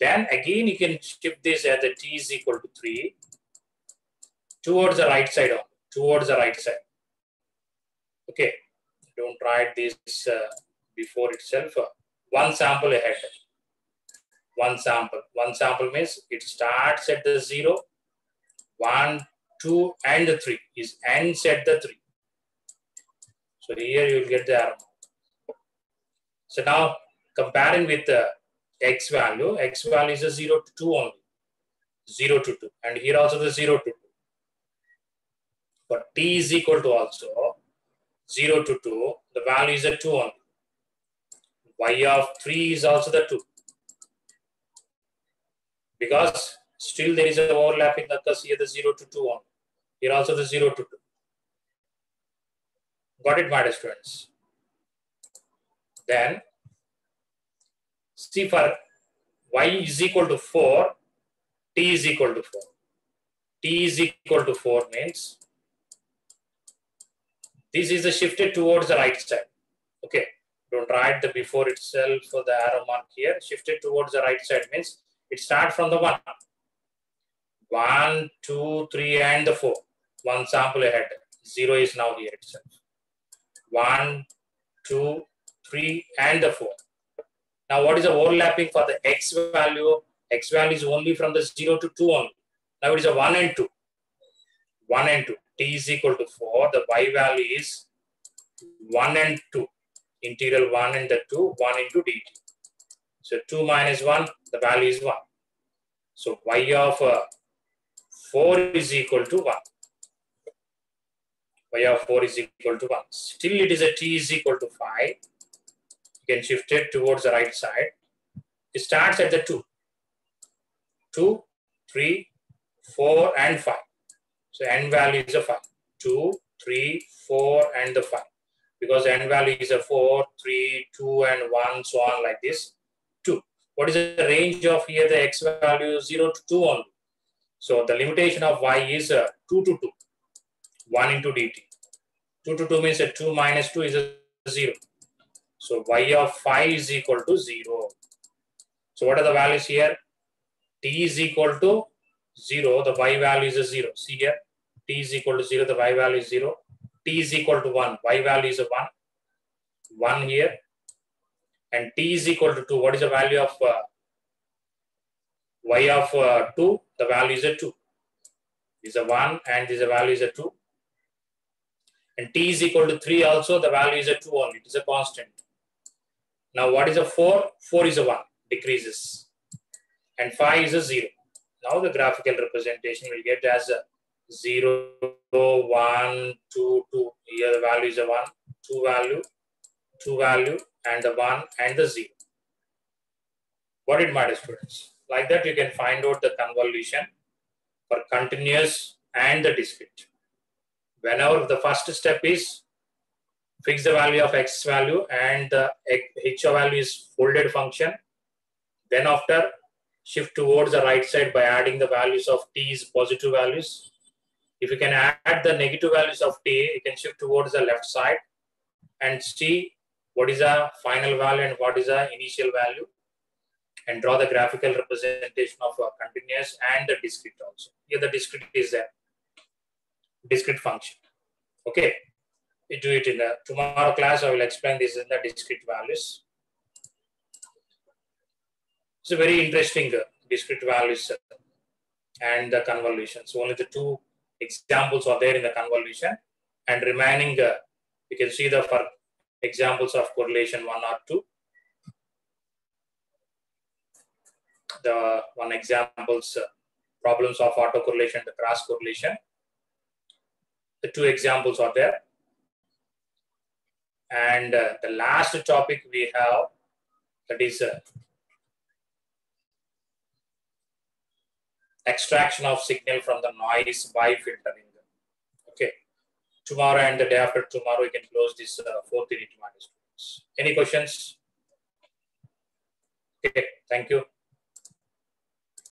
Speaker 1: Then again, you can shift this at the t is equal to 3 towards the right side, towards the right side. Okay. Don't write this uh, before itself. Uh, one sample ahead. One sample. One sample means it starts at the zero, one, two, and the 3. Is ends at the 3. So here you will get the arrow. So now comparing with the x value, x value is a 0 to 2 only. 0 to 2. And here also the 0 to 2. But t is equal to also 0 to 2, the value is a 2 only. Y of 3 is also the 2. Because still there is an overlapping occurs here the 0 to 2 on. Here also the 0 to 2. Got it, my students? Then, see for y is equal to 4, t is equal to 4. t is equal to 4 means this is a shifted towards the right side. Okay, don't write the before itself for the arrow mark here. Shifted towards the right side means it starts from the 1. 1, 2, 3, and the 4. One sample ahead. 0 is now here itself. 1, 2, 3, and the 4. Now, what is the overlapping for the x value? x value is only from the 0 to 2 only. Now, it is a 1 and 2. 1 and 2. t is equal to 4. The y value is 1 and 2. Integral 1 and the 2, 1 into dt. So 2 minus 1, the value is 1. So y of uh, 4 is equal to 1. y of 4 is equal to 1. Still it is a t is equal to 5. You can shift it towards the right side. It starts at the 2. 2, 3, 4 and 5. So n value is a 5. 2, 3, 4 and the 5. Because n value is a 4, 3, 2 and 1 so on like this. 2. What is the range of here the x value 0 to 2 only. So the limitation of y is uh, 2 to 2. 1 into dt. 2 to 2 means that 2 minus 2 is a 0. So y of 5 is equal to 0. So what are the values here? t is equal to 0, the y value is a 0. See here, t is equal to 0, the y value is 0. T is equal to 1, y value is a 1. 1 here. And t is equal to 2. What is the value of uh, y of uh, 2? The value is a 2. Is a 1 and this value is a 2 and t is equal to 3 also the value is a 2 only it is a constant now what is a 4 4 is a 1 decreases and 5 is a 0 now the graphical representation will get as a 0 1 2 2 here the value is a 1 2 value 2 value and the 1 and the 0 what it matters students like that you can find out the convolution for continuous and the discrete whenever the first step is fix the value of x value and the h value is folded function. Then after shift towards the right side by adding the values of t's positive values. If you can add the negative values of t, you can shift towards the left side and see what is the final value and what is the initial value and draw the graphical representation of a continuous and the discrete also. Here the discrete is there discrete function. Okay, we do it in the tomorrow class. I will explain this in the discrete values. It's a very interesting uh, discrete values. and the convolution. So only the two examples are there in the convolution and remaining, uh, you can see the for examples of correlation one or two. The one examples, uh, problems of autocorrelation, the cross correlation. The two examples are there. And uh, the last topic we have, that is extraction of signal from the noise by filtering. Okay. Tomorrow and the day after tomorrow, we can close this uh, fourth unit. Any questions? Okay, thank you.